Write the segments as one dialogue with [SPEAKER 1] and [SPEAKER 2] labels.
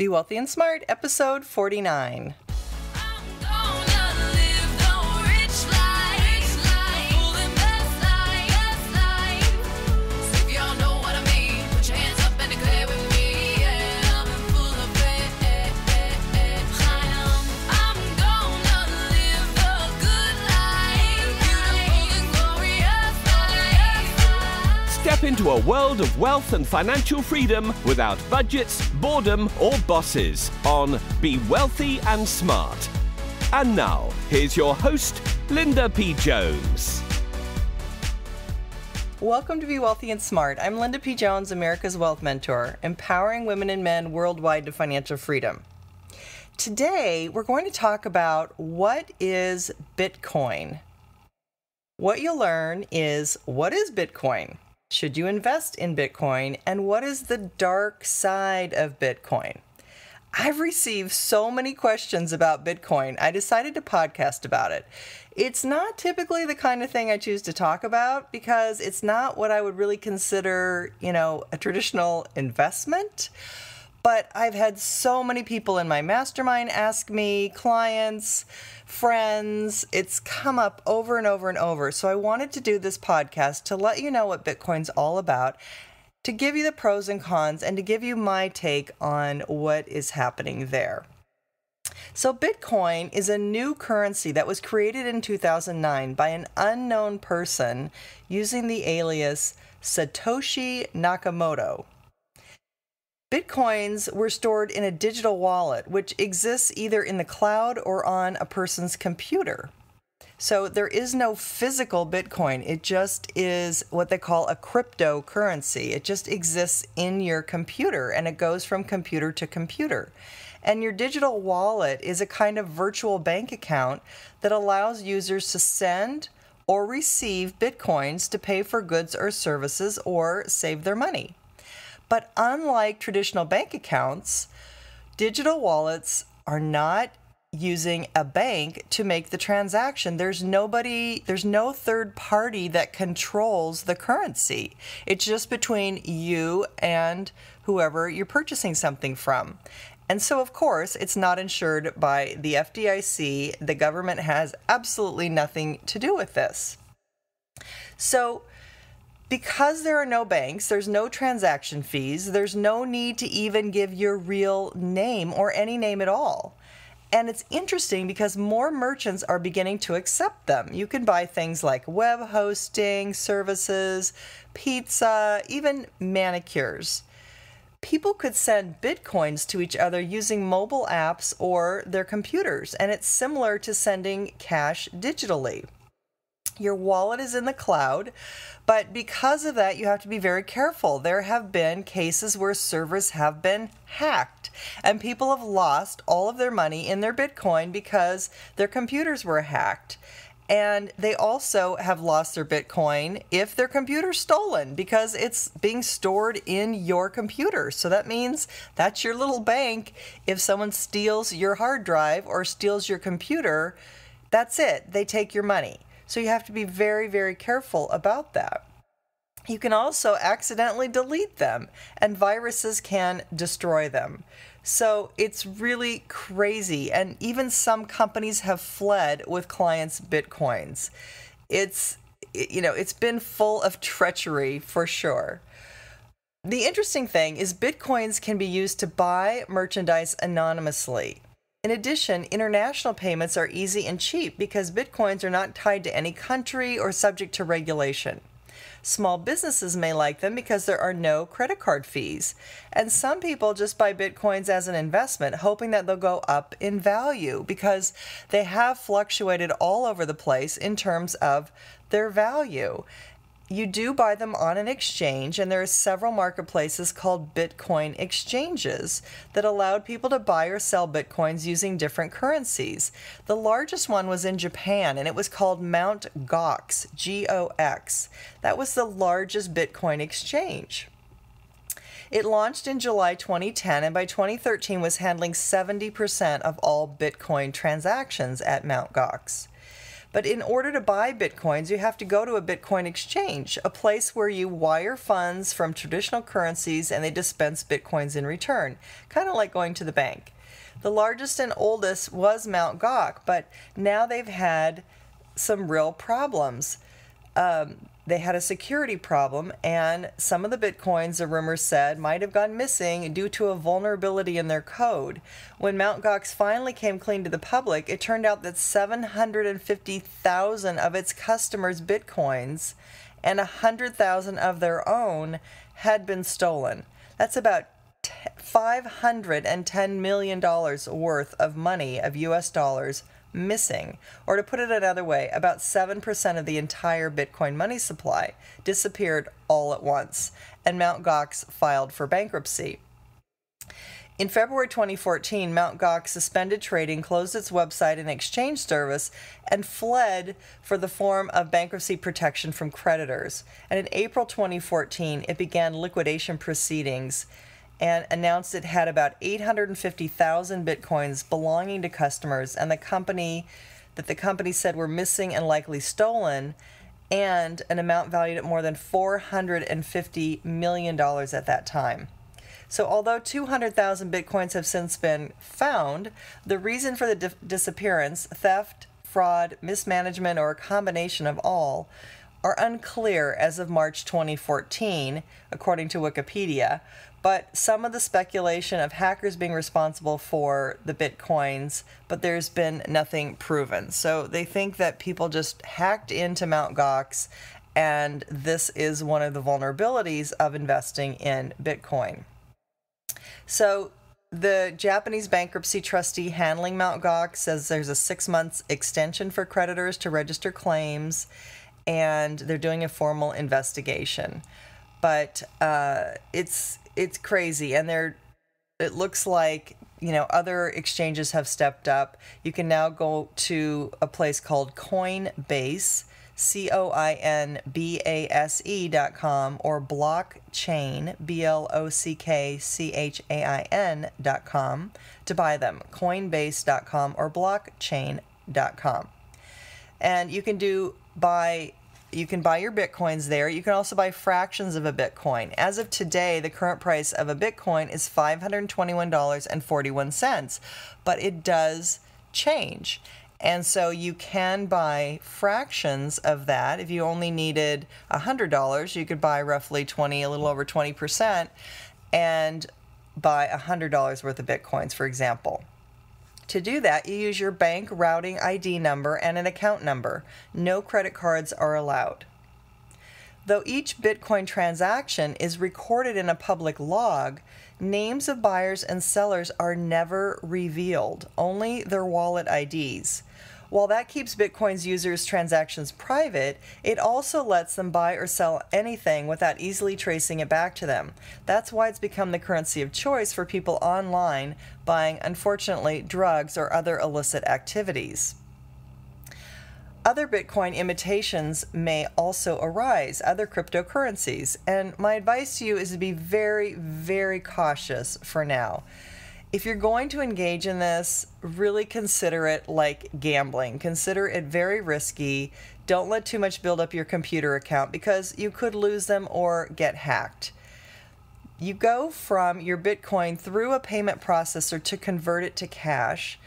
[SPEAKER 1] Be Wealthy and Smart, episode 49.
[SPEAKER 2] Into a world of wealth and financial freedom without budgets, boredom, or bosses on Be Wealthy and Smart. And now, here's your host, Linda P. Jones.
[SPEAKER 1] Welcome to Be Wealthy and Smart. I'm Linda P. Jones, America's Wealth Mentor, empowering women and men worldwide to financial freedom. Today, we're going to talk about what is Bitcoin. What you'll learn is what is Bitcoin? Should you invest in Bitcoin? And what is the dark side of Bitcoin? I've received so many questions about Bitcoin, I decided to podcast about it. It's not typically the kind of thing I choose to talk about because it's not what I would really consider, you know, a traditional investment. But I've had so many people in my mastermind ask me, clients, friends, it's come up over and over and over. So I wanted to do this podcast to let you know what Bitcoin's all about, to give you the pros and cons, and to give you my take on what is happening there. So, Bitcoin is a new currency that was created in 2009 by an unknown person using the alias Satoshi Nakamoto. Bitcoins were stored in a digital wallet, which exists either in the cloud or on a person's computer. So there is no physical Bitcoin. It just is what they call a cryptocurrency. It just exists in your computer and it goes from computer to computer. And your digital wallet is a kind of virtual bank account that allows users to send or receive Bitcoins to pay for goods or services or save their money. But unlike traditional bank accounts, digital wallets are not using a bank to make the transaction. There's nobody, there's no third party that controls the currency. It's just between you and whoever you're purchasing something from. And so, of course, it's not insured by the FDIC. The government has absolutely nothing to do with this. So, because there are no banks, there's no transaction fees, there's no need to even give your real name or any name at all. And it's interesting because more merchants are beginning to accept them. You can buy things like web hosting, services, pizza, even manicures. People could send bitcoins to each other using mobile apps or their computers, and it's similar to sending cash digitally. Your wallet is in the cloud, but because of that, you have to be very careful. There have been cases where servers have been hacked, and people have lost all of their money in their Bitcoin because their computers were hacked. And they also have lost their Bitcoin if their computer's stolen because it's being stored in your computer. So that means that's your little bank. If someone steals your hard drive or steals your computer, that's it. They take your money. So you have to be very, very careful about that. You can also accidentally delete them, and viruses can destroy them. So it's really crazy. And even some companies have fled with clients' bitcoins. It's, you know, it's been full of treachery for sure. The interesting thing is, bitcoins can be used to buy merchandise anonymously. In addition, international payments are easy and cheap because bitcoins are not tied to any country or subject to regulation. Small businesses may like them because there are no credit card fees. And some people just buy bitcoins as an investment, hoping that they'll go up in value because they have fluctuated all over the place in terms of their value you do buy them on an exchange, and there are several marketplaces called Bitcoin exchanges that allowed people to buy or sell Bitcoins using different currencies. The largest one was in Japan, and it was called Mount Gox, G O X. That was the largest Bitcoin exchange. It launched in July 2010 and by 2013 was handling 70% of all Bitcoin transactions at Mt. Gox. But in order to buy bitcoins, you have to go to a Bitcoin exchange, a place where you wire funds from traditional currencies and they dispense bitcoins in return, kind of like going to the bank. The largest and oldest was Mt. Gox, but now they've had some real problems. Um, they had a security problem, and some of the bitcoins, the rumors said, might have gone missing due to a vulnerability in their code. When Mt. Gox finally came clean to the public, it turned out that 750,000 of its customers' bitcoins and 100,000 of their own had been stolen. That's about $510 million worth of money of US dollars missing. Or to put it another way, about 7% of the entire Bitcoin money supply disappeared all at once, and Mt. Gox filed for bankruptcy. In February 2014, Mt. Gox suspended trading, closed its website and exchange service, and fled for the form of bankruptcy protection from creditors. And in April 2014, it began liquidation proceedings and announced it had about 850,000 bitcoins belonging to customers and the company that the company said were missing and likely stolen and an amount valued at more than 450 million dollars at that time. So although 200,000 bitcoins have since been found, the reason for the di- disappearance, theft, fraud, mismanagement or a combination of all are unclear as of March 2014 according to Wikipedia, but some of the speculation of hackers being responsible for the bitcoins, but there's been nothing proven. So they think that people just hacked into Mt. Gox, and this is one of the vulnerabilities of investing in Bitcoin. So the Japanese bankruptcy trustee handling Mt. Gox says there's a six months extension for creditors to register claims, and they're doing a formal investigation. But uh, it's it's crazy, and they're it looks like you know other exchanges have stepped up. You can now go to a place called Coinbase. C O I N B A S E dot com or blockchain, B L O C K C H A I N dot com to buy them. coinbase dot com or blockchain dot com And you can do buy you can buy your bitcoins there. You can also buy fractions of a bitcoin. As of today, the current price of a bitcoin is $521.41, but it does change. And so you can buy fractions of that. If you only needed $100, you could buy roughly 20, a little over 20%, and buy $100 worth of bitcoins, for example. To do that, you use your bank routing ID number and an account number. No credit cards are allowed. Though each Bitcoin transaction is recorded in a public log, names of buyers and sellers are never revealed, only their wallet IDs. While that keeps Bitcoin's users' transactions private, it also lets them buy or sell anything without easily tracing it back to them. That's why it's become the currency of choice for people online buying, unfortunately, drugs or other illicit activities. Other Bitcoin imitations may also arise, other cryptocurrencies, and my advice to you is to be very, very cautious for now if you're going to engage in this, really consider it like gambling. Consider it very risky. Don't let too much build up your computer account because you could lose them or get hacked. You go from your Bitcoin through a payment processor to convert it to cash.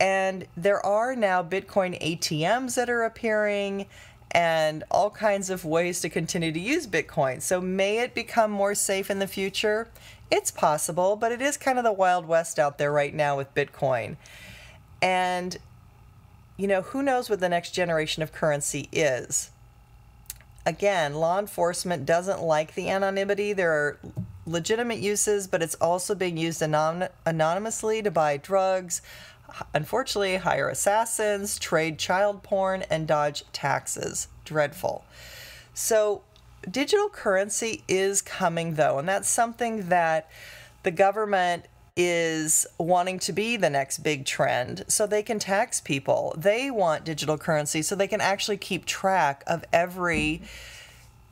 [SPEAKER 1] And there are now Bitcoin ATMs that are appearing and all kinds of ways to continue to use Bitcoin. So, may it become more safe in the future? It's possible, but it is kind of the Wild West out there right now with Bitcoin. And, you know, who knows what the next generation of currency is? Again, law enforcement doesn't like the anonymity. There are legitimate uses, but it's also being used anon- anonymously to buy drugs, unfortunately, hire assassins, trade child porn, and dodge taxes. Dreadful. So, digital currency is coming, though, and that's something that the government is wanting to be the next big trend so they can tax people. They want digital currency so they can actually keep track of every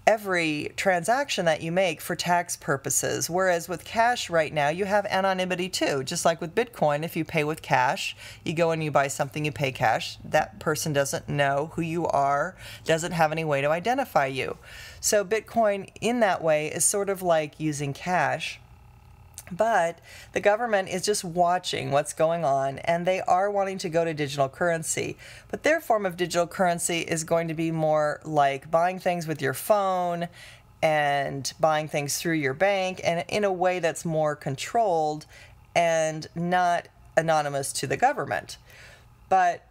[SPEAKER 1] every transaction that you make for tax purposes. Whereas with cash right now, you have anonymity too. Just like with Bitcoin, if you pay with cash, you go and you buy something, you pay cash. That person doesn't know who you are, doesn't have any way to identify you. So Bitcoin, in that way, is sort of like using cash but the government is just watching what's going on and they are wanting to go to digital currency. But their form of digital currency is going to be more like buying things with your phone and buying things through your bank and in a way that's more controlled and not anonymous to the government. But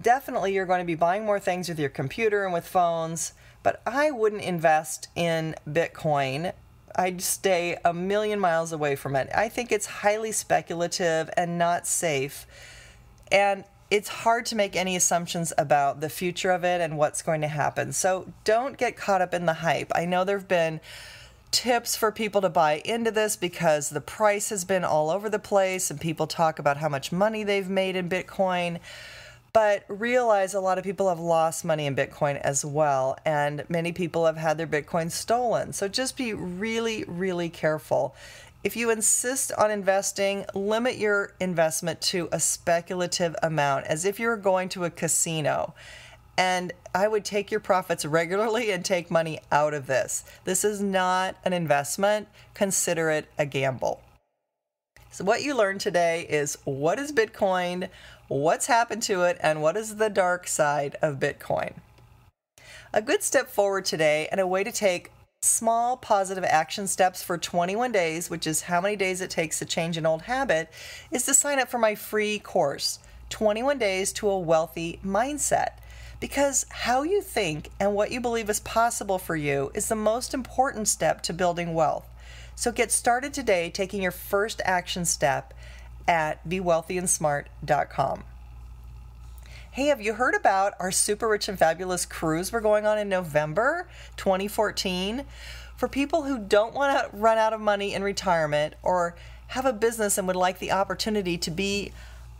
[SPEAKER 1] definitely you're going to be buying more things with your computer and with phones. But I wouldn't invest in Bitcoin I'd stay a million miles away from it. I think it's highly speculative and not safe. And it's hard to make any assumptions about the future of it and what's going to happen. So don't get caught up in the hype. I know there have been tips for people to buy into this because the price has been all over the place and people talk about how much money they've made in Bitcoin. But realize a lot of people have lost money in Bitcoin as well, and many people have had their Bitcoin stolen. So just be really, really careful. If you insist on investing, limit your investment to a speculative amount as if you were going to a casino. And I would take your profits regularly and take money out of this. This is not an investment, consider it a gamble. So, what you learned today is what is Bitcoin? what's happened to it, and what is the dark side of Bitcoin. A good step forward today and a way to take small positive action steps for 21 days, which is how many days it takes to change an old habit, is to sign up for my free course, 21 Days to a Wealthy Mindset. Because how you think and what you believe is possible for you is the most important step to building wealth. So get started today taking your first action step at bewealthyandsmart.com. Hey, have you heard about our super rich and fabulous cruise we're going on in November 2014? For people who don't want to run out of money in retirement or have a business and would like the opportunity to be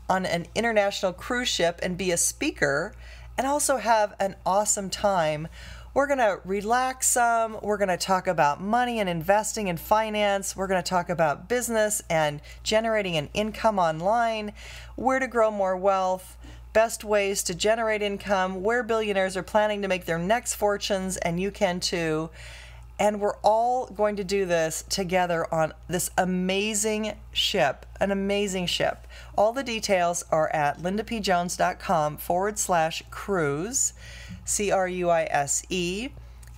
[SPEAKER 1] on an international cruise ship and be a speaker and also have an awesome time we're going to relax some. We're going to talk about money and investing and finance. We're going to talk about business and generating an income online, where to grow more wealth, best ways to generate income, where billionaires are planning to make their next fortunes, and you can too. And we're all going to do this together on this amazing ship, an amazing ship. All the details are at lindapjones.com forward slash cruise. C R U I S E.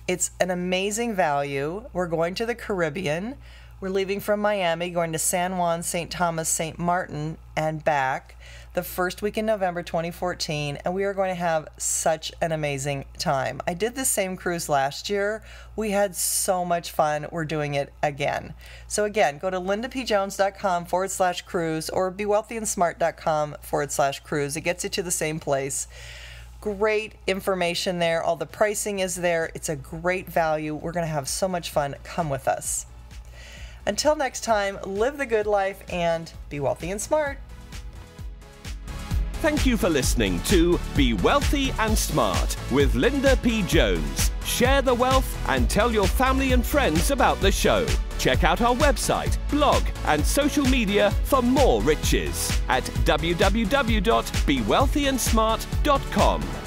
[SPEAKER 1] It's an amazing value. We're going to the Caribbean. We're leaving from Miami, going to San Juan, St. Thomas, St. Martin, and back the first week in November 2014, and we are going to have such an amazing time. I did the same cruise last year. We had so much fun. We're doing it again. So, again, go to lindapjones.com forward slash cruise or bewealthyandsmart.com forward slash cruise. It gets you to the same place great information there. All the pricing is there. It's a great value. We're going to have so much fun. Come with us. Until next time, live the good life and be wealthy and smart.
[SPEAKER 2] Thank you for listening to Be Wealthy and Smart with Linda P. Jones. Share the wealth and tell your family and friends about the show. Check out our website, blog, and social media for more riches at www.bewealthyandsmart.com.